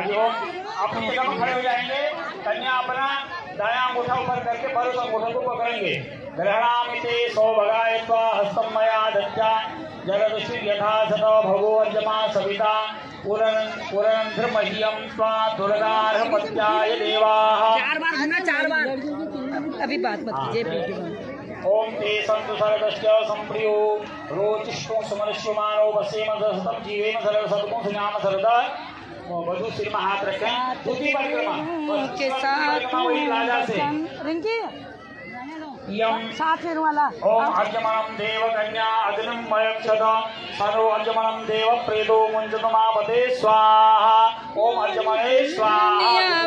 दियो। अपनी खड़े हो जाएँगे, कन्या अपना दाया अंगूठा ऊपर करके पर उस जगदश्री यथा सत भगो अर्जमा सविता। पुरन पुरन मह्यम स्वा दुर्गार पत्याय देवाः। चार बार चार बार। अभी बात मत कीजिए ओम ते संतु सर्गश्च संप्रियो रोचिष्टो समनुष्यमानो वसेम सतम जीवेम सरल सतमो सुनाम सरदा। वधु सिर में हाथ रखें दूसरी परिक्रमा के साथ वही राजा से। रिंकी? साथ फेर वाला ओम अर्जमणम देव कन्या अग्निम मयक्षत सर्व अर्जमणम देव प्रेदो मुंजतमापते स्वाहा। ओम अर्जमणे स्वाहा।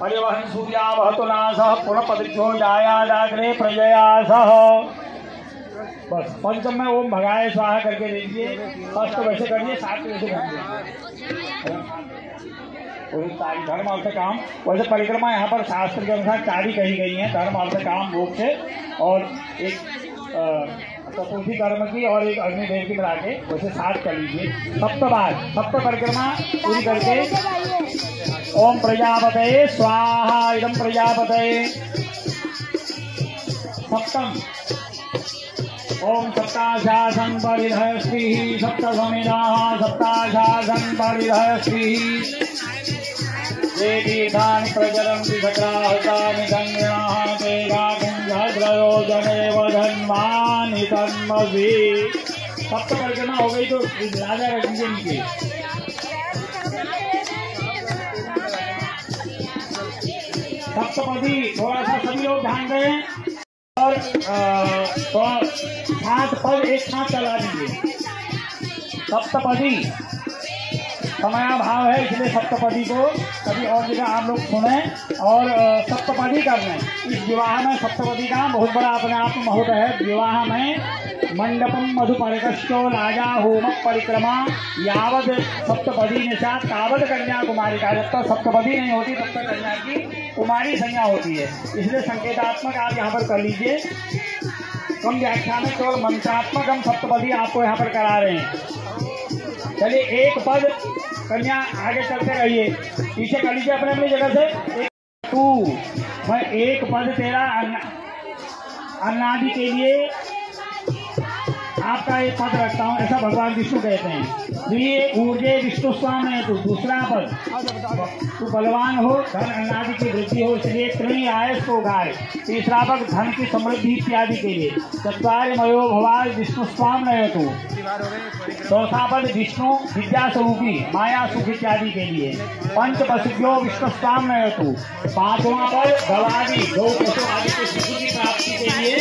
परिवहन सूर्या वहतो नासः पुनः पदभ्यो जाया जागरे प्रजया सह बस पंचम में ओम भगाए स्वाहा करके लीजिए। फ़र्स्ट तो वैसे करिए सात वैसे करिए धर्म, अर्थ, काम। वैसे परिक्रमा यहाँ पर शास्त्र के अनुसार चार ही कही गई है, धर्म, अर्थ, काम मोक्ष और एक चतुर्थी कर्म की और एक अग्निदेव की मिला के वैसे सात कर लीजिए। सप्त बार सप्त परिक्रमा पूरी करके ओम प्रजापते, स्वाहा इदम प्रजापतये सप्तम। ओम सप्ताशासन परिधय श्री सप्तसमिना सप्ताशासन परिधय श्री धन्वानि तन्मसि। सप्त परिक्रमा हो गई तो राजा रखेंगे इनकी सप्तपदी थोड़ा सा सभी लोग ध्यान दें और सात पद एक साथ चला दीजिए। सप्तपदी। समयाभाव है, इसलिए सप्तपदी को कभी और जगह आप लोग सुने और सप्तपदी कर लें इस विवाह में सप्तपदी का बहुत बड़ा अपने आप महत्व है। विवाह में मंडपम मधुपरिकश्चो राजा होम परिक्रमा यावत सप्तपदी निशा तावत कन्या कुमारी का जब तक सप्तपदी नहीं होती तब तक कन्या की कुमारी संज्ञा होती है। इसलिए संकेतात्मक आप यहाँ पर कर लीजिए। कम व्याख्या में केवल मंत्रात्मक हम सप्तपदी आपको यहाँ पर करा रहे हैं। चलिए, एक पद कन्या आगे चलते रहिए। पीछे कर लीजिए अपने अपनी जगह से। टू मैं एक पद तेरा अन्ना- अन्नादि के लिए आपका एक पद रखता हूँ, ऐसा भगवान विष्णु कहते हैं। प्रिय ऊर्जे विष्णु स्वामी है तो दूसरा पद। तू बलवान हो, धन अन्नादि की वृद्धि हो, इसलिए त्रिणी आयस को गाय तीसरा पद, धन की समृद्धि इत्यादि के लिए। चतवार मयो भवाल विष्णु स्वाम नय तू। चौथा पद, विष्णु विद्या स्वरूपी, माया सुख इत्यादि के लिए। पंच पशुभ्यो विष्णु स्वाम नय तू। पांचवा पद, गवादि गौ पशु आदि के की प्राप्ति के लिए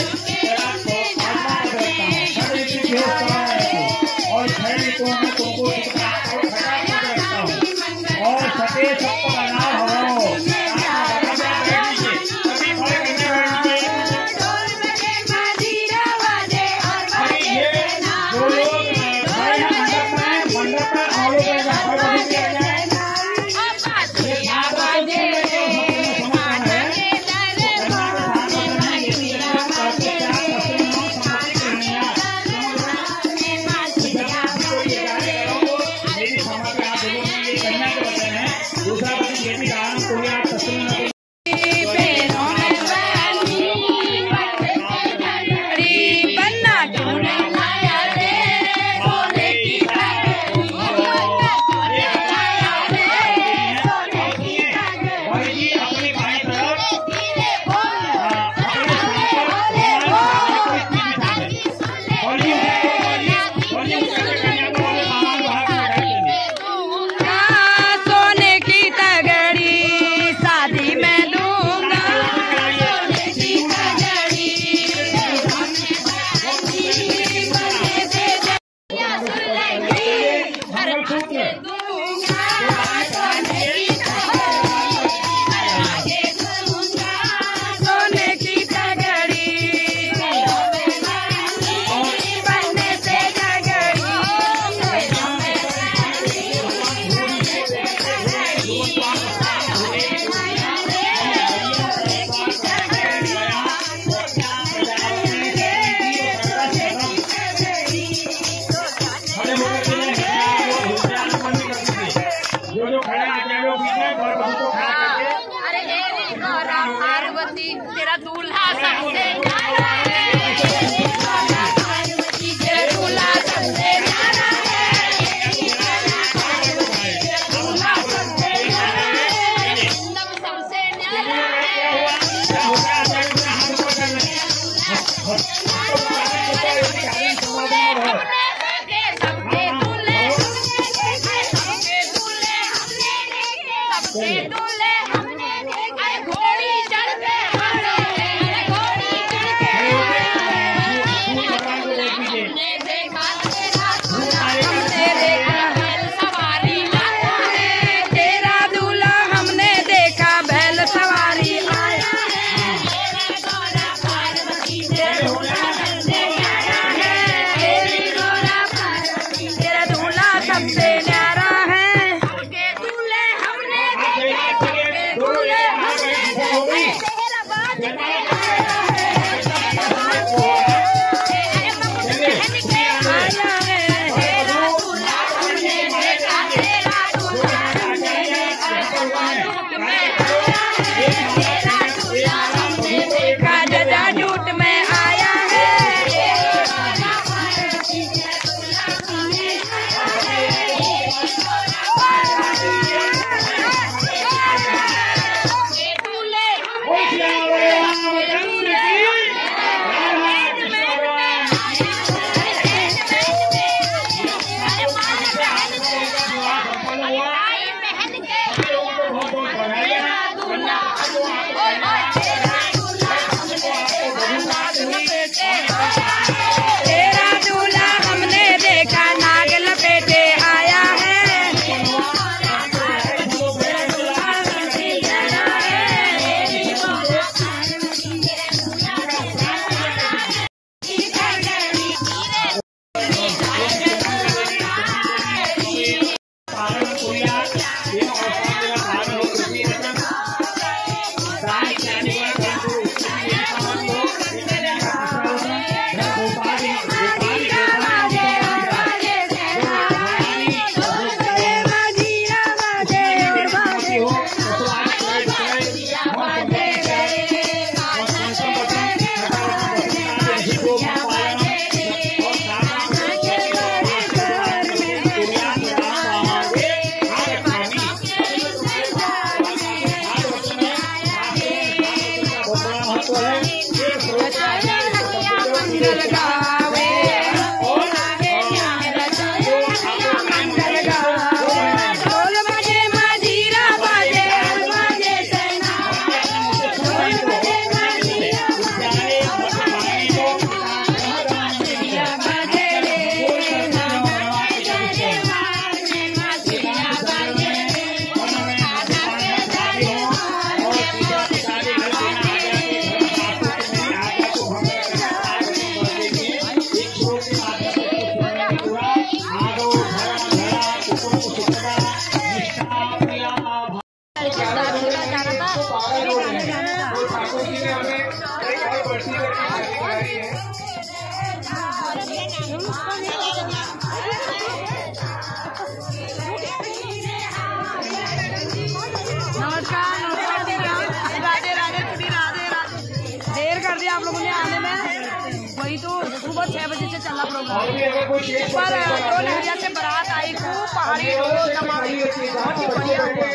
सुबह छह बजे से चला प्रोग्राम पर जो लहरिया से बारात आई खूब पहाड़ी ढोल दमाड़ी बहुत ही बढ़िया हुआ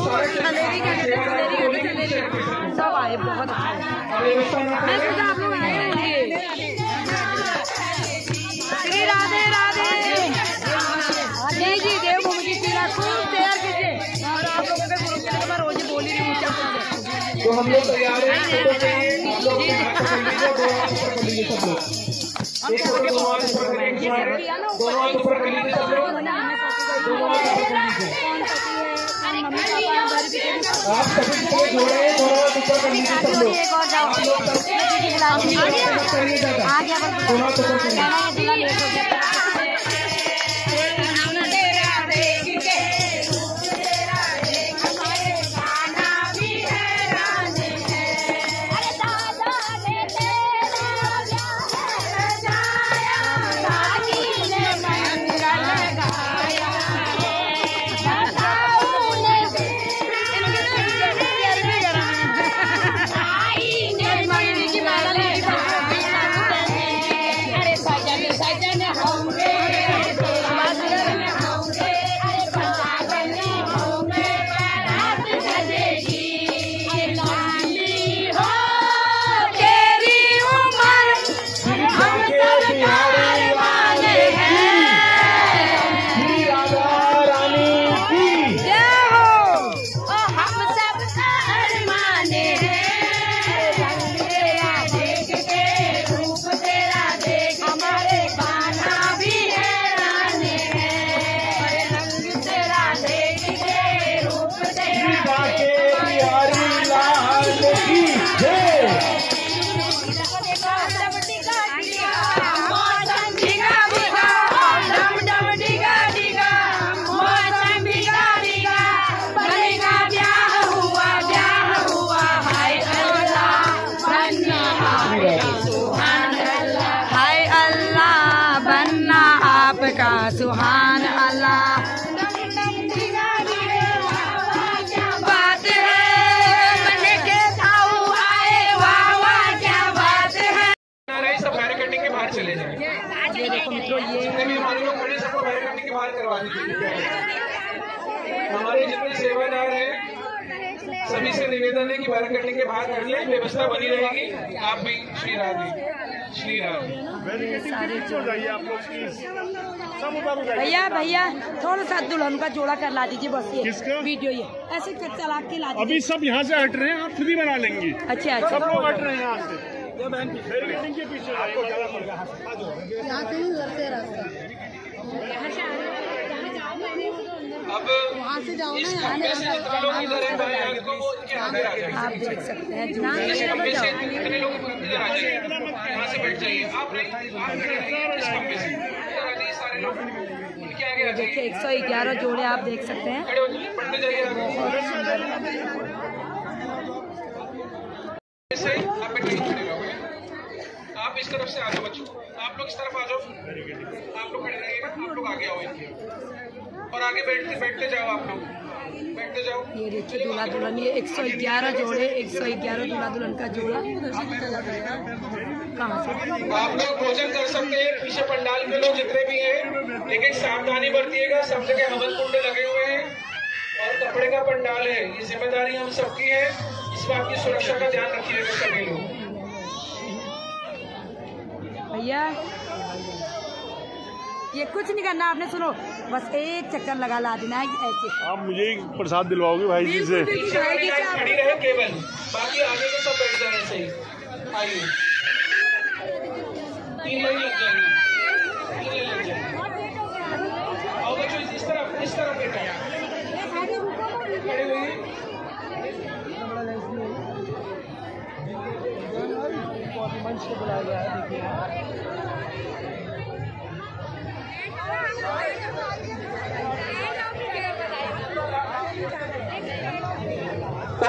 का का सब आए बहुत अच्छा। मैं सोचा आप लोग आए होंगे। श्री राधे राधे। जी जी देवभूमि की पीड़ा खूब कीजिए। और आप लोगों के ग्रुप के लिए मैं रोज ही बोल ही रही हूँ। तो हम लोग तैयार हैं। के लिए आप सभी को जोड़े दोनों ऊपर कर लीजिए सब लोग आप लोग करिए ज़्यादा दोनों ऊपर कर व्यवस्था बनी रहेगी। आप भी श्री राधे। श्री राधे। भैया भैया थोड़ा सा दुल्हन का जोड़ा कर ला दीजिए बस ये। किसका? वीडियो ये। ऐसे कर चला के ला दीजिए। अभी सब यहाँ से हट रहे हैं आप फ्री बना लेंगे। अच्छा अच्छा। सब लोग हट रहे हैं यहाँ से। के पीछे। आपको पड़ेगा इस खंभे से जितने लोग इधर हैं भाई आपको वो इनके आ जाएँगे। आप देख सकते हैं से यहाँ से बैठ जाइए। आप इस खंभे से देखिए 111 जोड़े आप देख सकते हैं। से आप इस तरफ़ से आ जाओ बच्चों। आप लोग इस तरफ़ आ जाओ। आप लोग खड़े रहिएगा आप लोग आगे आओ इनके। और आगे बैठते बैठते जाओ आप लोग। बैठते जाओ। ये देखिए दूल्हा दुल्हन ये 111 जोड़े 111 दूल्हा दुल्हन का जोड़ा। कहाँ से? आप लोग भोजन कर सकते हैं पीछे पंडाल के लोग जितने भी हैं लेकिन सावधानी बरतिएगा सब जगह हवन कुंड लगे हुए हैं और कपड़े का पंडाल है। ये ज़िम्मेदारी हम सबकी है इस बात की सुरक्षा का ध्यान रखिएगा सभी लोग। भैया ये कुछ नहीं करना आपने सुनो। बस एक चक्कर लगा ला देना है ऐसे। आप मुझे ही प्रसाद दिलवाओगे भाई जी से? खड़ी रहे केवल बाकी आगे के सब बैठ जाए ऐसे ही। आइए। तीन लाइन लग जाएँगी। तीन लाइन लग जाएँगी। आओ बच्चों इस तरफ़ इस तरफ़ बेटा खड़े हुई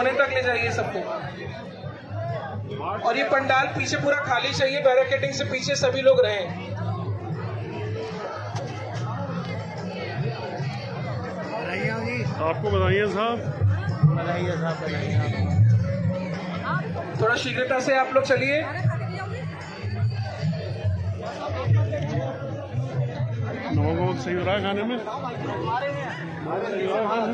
कोने तक ले जाइए सबको। और ये पंडाल पीछे पूरा खाली चाहिए बैरिकेडिंग से पीछे सभी लोग रहे। आपको बताइए साहब। थोड़ा शीघ्रता से आप लोग चलिए। नमक वमक सही हो रहा है खाने में। सही हो। रहा है।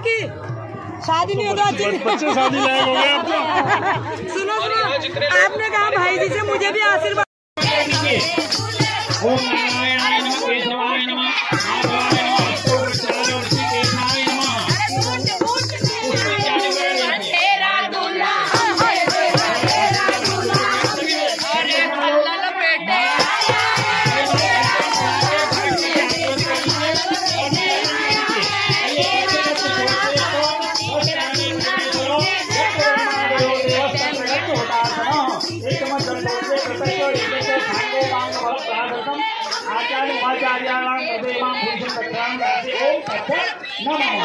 आपकी शादी नहीं होगा अच्छी बच्चे शादी लायक हो गए आपको। सुनो सुनो। आपने कहा भाई जी से मुझे भी आशीर्वाद आचार्य आचार्य हृदयमां तत्रां दासि ओम तत्सत् नमः।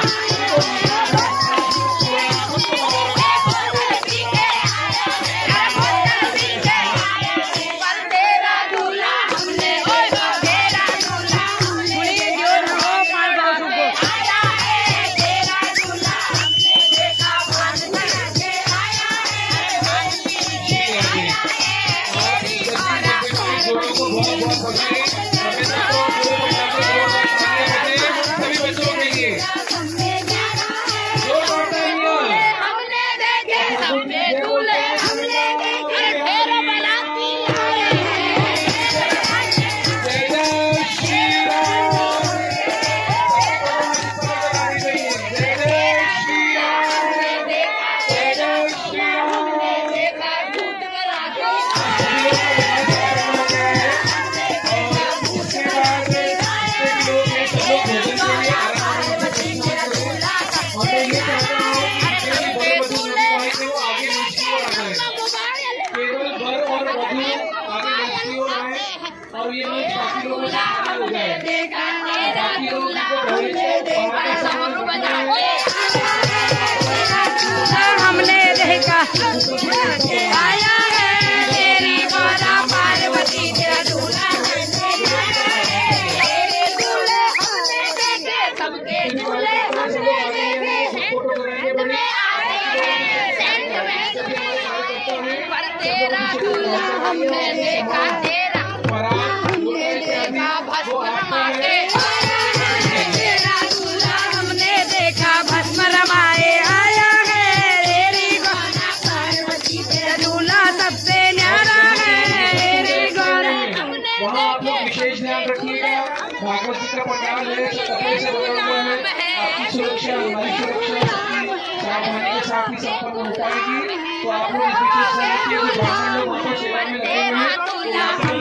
आप लोग इसी के साथ ये भाषण लोग सेवा में लगे हुए हैं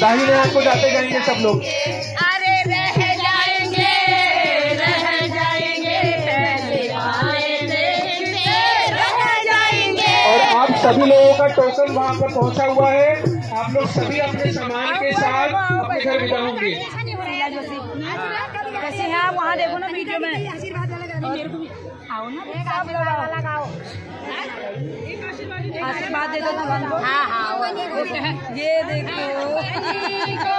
दाहिने हाथ को जाते जाएँगे सब लोग। अरे रह जाएँगे रह जाएँगे और आप सभी लोगों का टोटल वहाँ पर पहुँचा हुआ है। आप लोग सभी अपने सामान के साथ अपने घर जाओगे कैसे आप वहाँ देखो ना वीडियो में। आशीर्वाद दे दो हाँ हाँ। ये देखो। Daniel,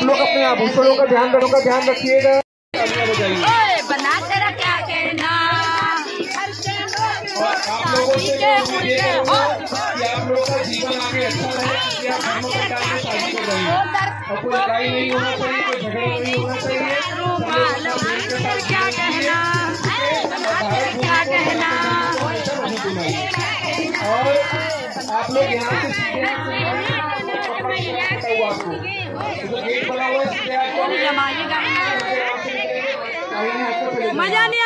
आप लोग अपने आभूषणों का ध्यान रखो का ध्यान रखिएगा कामयाब हो जाइए बना तेरा क्या कहना आप लोगों से मैं उम्मीद ये करूँगा कि आप लोगों का जीवन आगे अच्छा रहे आप धर्म पंडाल में शादी कर रहे और कोई लड़ाई नहीं होना चाहिए कोई झगड़ा नहीं होना चाहिए सब लोग अपना प्रेम के साथ क्या कहना क्या कहना और आप लोग यहाँ से जमाइएगा। मज़ा नहीं